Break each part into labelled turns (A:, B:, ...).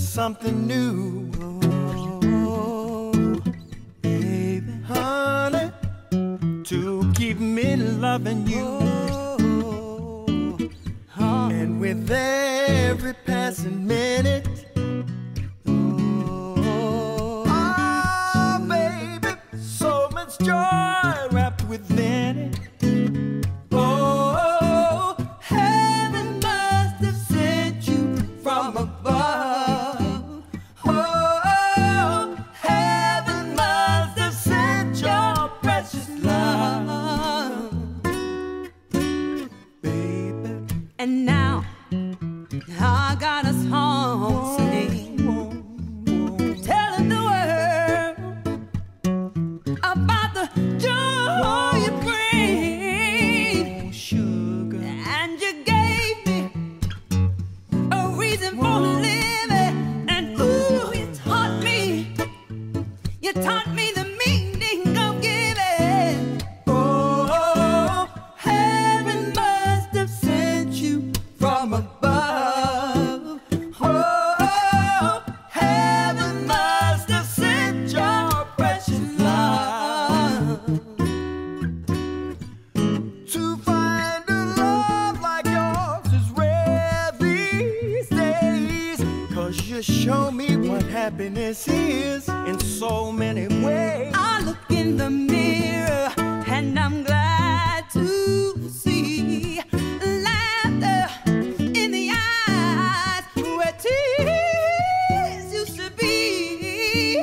A: something new. Oh, baby, honey, to keep me loving you. And with every passing minute,
B: And now I got us home singing, telling the world about the joy you bring.
A: Sugar.
B: And you gave me a reason for living. And ooh, you taught me, you taught me
A: show me what happiness is in so many ways.
B: I look in the mirror and I'm glad to see laughter in the eyes where tears used to be.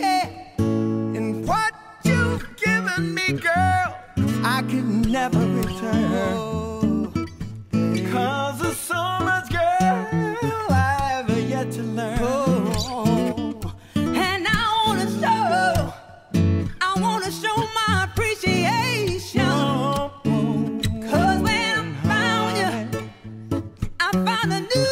A: And what you've given me, girl, I can never return. Oh. Cause there's so much, girl, I have yet to learn.
B: I found a new